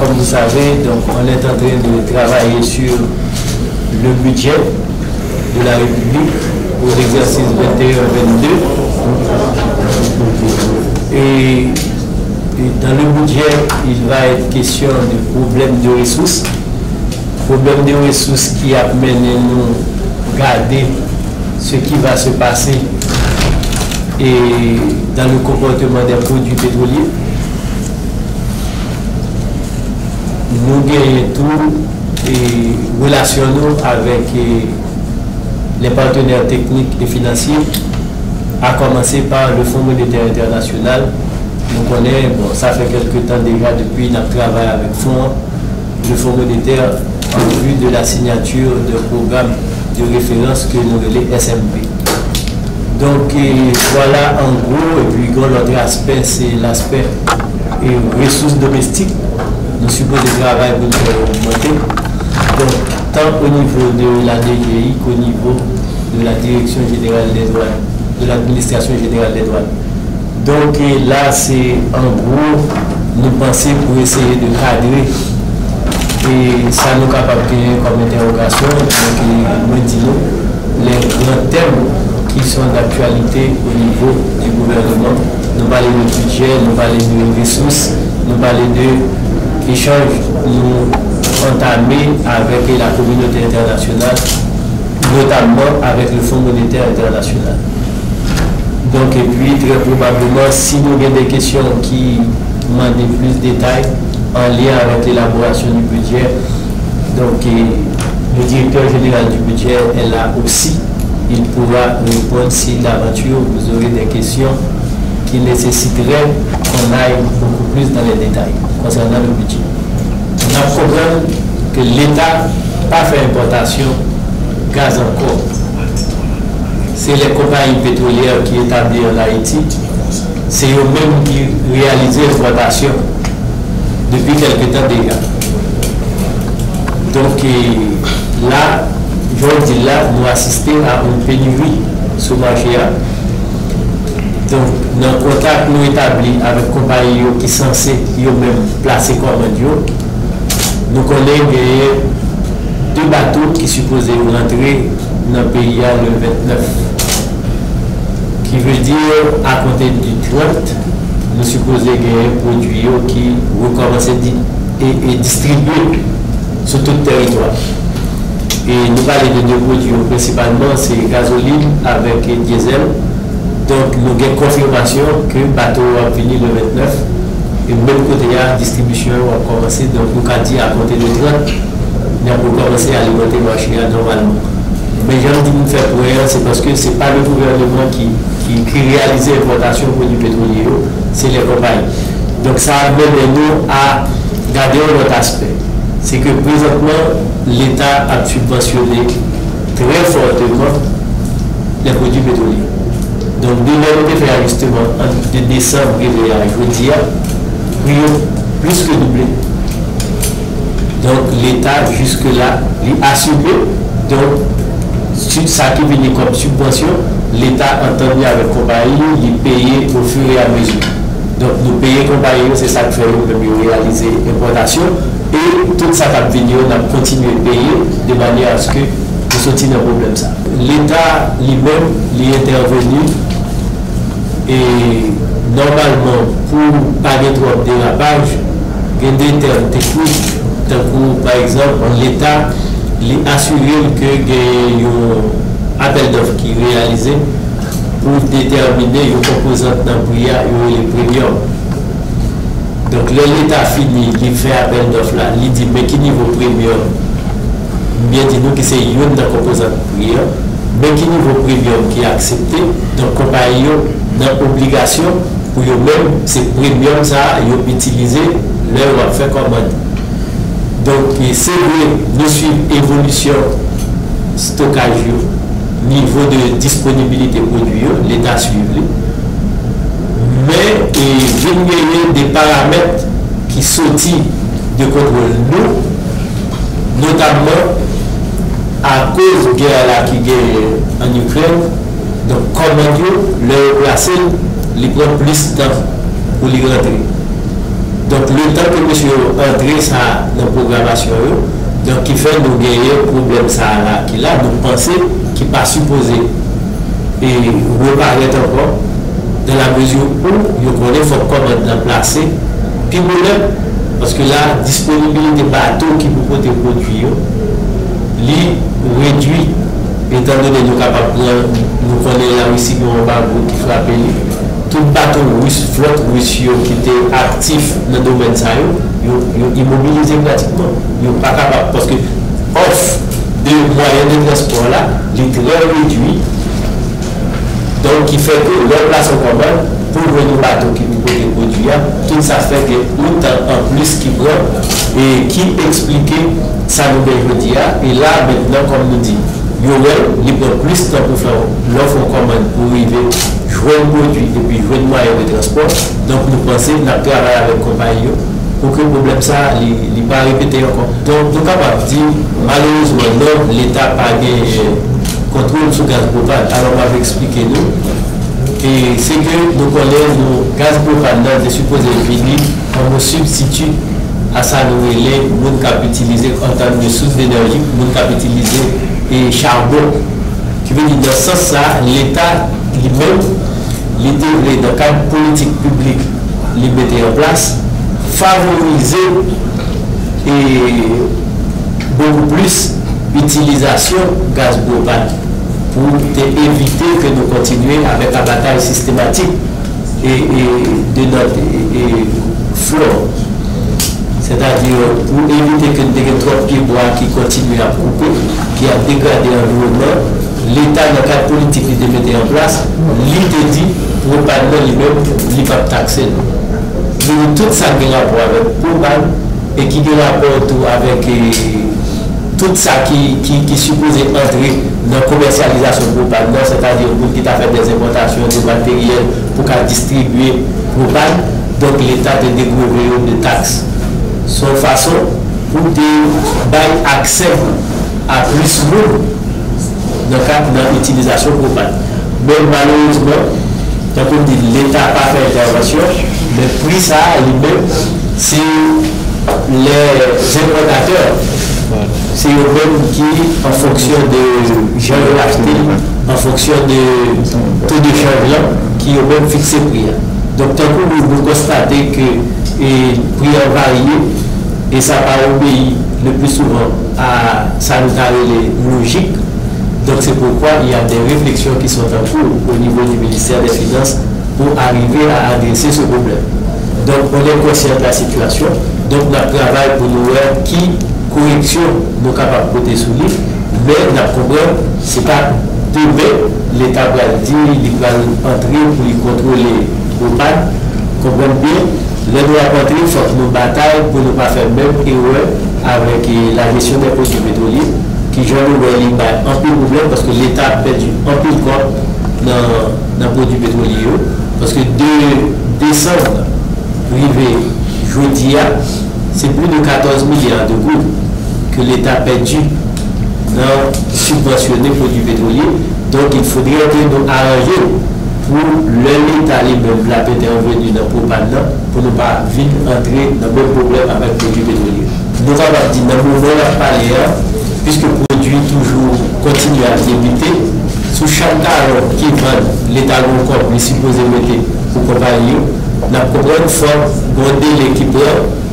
comme vous savez, donc on est en train de travailler sur le budget de la République pour l'exercice 21-22. Et, dans le budget, il va être question de problème de ressources. Problème de ressources qui amène nous garder ce qui va se passer et dans le comportement des produits pétroliers. Gagnons tout et relationnons avec les partenaires techniques et financiers, à commencer par le Fonds monétaire international. Nous connaissons, bon, ça fait quelques temps déjà depuis notre travail avec Fonds, le Fonds monétaire en vue de la signature de programme de référence que nous relais SMP. Donc voilà en gros, et puis l'autre aspect, c'est l'aspect ressources domestiques. Nous supposons travailler pour nous monter. Donc, tant au niveau de la DGI qu'au niveau de la Direction générale des douanes, de l'administration générale des douanes. Donc là, c'est en gros, nous pensons pour essayer de cadrer et ça nous capable comme interrogation. Donc, nous disons les grands thèmes qui sont d'actualité au niveau du gouvernement. Nous parlons de budget, nous parlons de ressources, nous parlons d'échanges nous entamés avec la communauté internationale, notamment avec le Fonds monétaire international. Donc, et puis, très probablement, si nous avons des questions qui demandent plus de détails en lien avec l'élaboration du budget, donc, le directeur général du budget est là aussi il pourra répondre si l'aventure vous aurez des questions qui nécessiteraient qu'on aille beaucoup plus dans les détails concernant le budget. On a un problème que l'État n'a pas fait importation gaz encore. C'est les compagnies pétrolières qui établissent en Haïti. C'est eux-mêmes qui réalisent l'exploitation depuis quelques temps déjà. Donc là, dis là, nous assistons à une pénurie sur le marché. Donk nan kontak nou etabli avèk kompanyi yo ki sanse yo mèm plase komand yo, nou konen genye 2 batou ki suppose yo rentre nan PIA le 29. Ki vè dir akonte di 30, nou suppose genye produyo ki wè komanse di e, e distribuye sou tout teritwa. E nou pale de 2 produyo, prinsipalman se gazoline avèk diesel, Donc nous avons confirmation que le bateau a fini le 29. Et même côté, la distribution a commencé, donc nous avons dit à compter de 30, nous avons commencé à alimenter le marché normalement. Mais j'ai envie de faire pour c'est parce que ce n'est pas le gouvernement qui, qui, réalise l'importation de produits pétroliers, c'est les compagnies. Donc ça amène nous à garder un autre aspect c'est que présentement, l'État a subventionné très fortement les produits pétroliers. Donk de lè ou te fè ajustement an de décembre et de jodi a, priyo plus ke doublé. Donk l'Etat juske la li asupè, donk sa ki vini kom subwansyon, l'Etat entende avè kompanyi li peye ou fure a mezou. Donk nou peye kompanyi ou se sa ki fè ou pe bi ou realize importasyon, e tout sa kap vini ou nan kontinu peye de manye aske pou soti nan problem sa. L'Etat li men li intervenu E normalman pou pa gen tro ap derapaj, gen den ter teknik, tan kou par exemple an l'Etat, li asuril ke gen yon apel dof ki realize pou determine yon kompozant nan priya yon le premium. Donk lè l'Etat fini li fè apel dof la, li di men ki nivou premium, mwen di nou ki se yon nan kompozant priya, men ki nivou premium ki aksepte, donk kompanyon nan obligasyon pou yo men se premium sa yo itilize lè yo an fè komad. Donk se yo nou suiv evolisyon stokaj yo, nivou de disponibilite produyo, l'Etat suiv li. Men, gen genye de paramet ki soti de kontrol nou, notabman a kouz gen la ki gen an Ukraine, Don konman yo, le yo plase, li pren plis tan pou li rentre. Don le tan pou mèche yo rentre sa nan programasyon yo, don ki fè nou genye problem sa la ki la, nou pense ki pa suppose. E reparet ankon, dan la mezyon ou, yo konen fò konman nan plase, pi mou lèm, paske la disponibilite bato ki pou kote produyo, li redwi etan do de nou kapap nou konen la wisi yon bagou ki frape li. Tout baton wis flot wis yo ki te aktif nan domen sa yo yo imobilize pratikman. Yo pa kapap paske off de mwayen de transport la li tre redwi don ki fè ke lè plasyon koman pou vè nou baton ki pou kote koduya tout sa fè ke ou tan an plus ki pran e ki explike sa nou bejodi ya. E la maintenant kom nou di Yon lè, li pren plis tan pou flan lò fon koman pou rive jwen prodwi epi jwen mwayen de transport dan pou nou panse nan travay avèk kompanyo pou ke problem sa li pa repete yon kon. Don nou kapap di malouzman lò l'Etat pa gen kontrol sou gaz propane alò mwav eksplike nou e se ke nou konen nou gaz propane nan de suppose vini an nou substitu a sa nou ele moun kap itilize an tan de sous d'énergie moun kap itilize et charbon. Qui veut dire dans ce sens là, l'État lui-même dans le cadre politique public, les mettre en place, favoriser et beaucoup plus l'utilisation gaz propane pour éviter que nous continuions avec la bataille systématique et, de notre flore. C'est-à-dire pour éviter que nous ayons trop de bois qui continuent à couper, qui a dégradé l'environnement, l'État, le cadre politique qui mettre en place, l'idée dit pour pas lui-même, il pas taxer. Donc tout ça qui a rapport avec Pouban et qui a rapport avec eh, tout ça qui, qui, qui supposé entrer dans la commercialisation de Pouban, c'est-à-dire qui a fait des importations de matériel pour distribuer Pouban, donc l'État a découvert de taxes. Son façon pour donner accès à plus monde dans le cadre de l'utilisation Pouban. Mais malheureusement, donc on dit l'État n'a pas fait intervention, mais puis ça lui-même, c'est les importateurs. C'est eux-mêmes qui, en fonction de géographie, en fonction de taux de change qui ont même fixé le prix. Donc, tant que vous, constatez que le prix a varié et ça n'a obéi le plus souvent à sanitaire logique, donc c'est pourquoi il y a des réflexions qui sont en cours au niveau du ministère des Finances pour arriver à adresser ce problème. Donc on est conscient de la situation, donc on travaille pour nous voir qui correction nous capables de côté sous lui, mais le problème, ce n'est pas demain, l'État va dire, il va entrer pour y contrôler le pannes, comprenez bien, le droit entrer, il faut que nous bataillons pour ne pas faire même erreur avec la gestion des produits pétroliers qui j'en ai un peu problème parce que l'État a perdu un peu de corps dans le produit pétrolier. Parce que de décembre, privé, jeudi, c'est plus de 14 milliards de gouttes que l'État a perdu dans subventionner produits pétroliers. Donc il faudrait que nous arrangions pou lè li talib la pète enveni nan pou pan nan, pou nou pa vin antre nan bon problem avèk prodou petrolye. Nou va va di nan mou vè la palè an, piske prodou toujou kontinu a débité, sou chan karon ki van l'Etat nou kop li suppose mette pou kompanyo, nan propon fòm gonde l'ekipè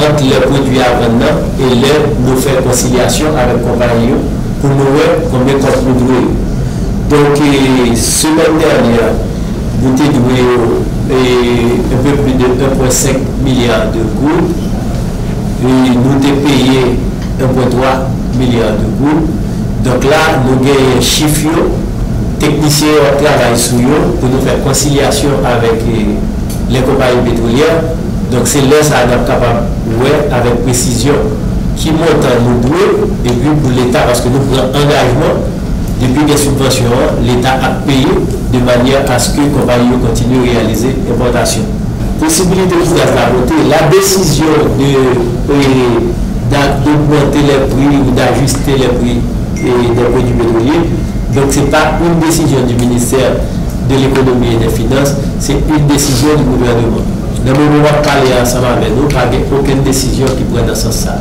ant lè prodou avèn nan, e lè nou fè konsilyasyon avèk kompanyo pou nou wè konbè kont nou drouye. Donk, e, semen dernyan, vous dédouez un peu plus de 1,5 milliard de gouttes. Et nous t'ai payé 1,3 milliard de gouttes. Donc là, nous gagnons chiffre, technicien travaille sur eux pour nous faire conciliation avec e, les compagnies pétrolières. Donc c'est là ça nous capable ouais, avec précision qui monte à nous doués et puis pour l'État parce que nous prenons engagement depuis les subventions, l'État a payé de manière à ce que les compagnies continuent à réaliser l'importation. Possibilité de gaz la la décision de d'augmenter les prix ou d'ajuster les prix des produits pétroliers. Donc ce n'est pas une décision du ministère de l'économie et des finances, c'est une décision du gouvernement. Nan mwen wap pale ansama ave nou, pa gen ouken desisyon ki pren nan sens sa.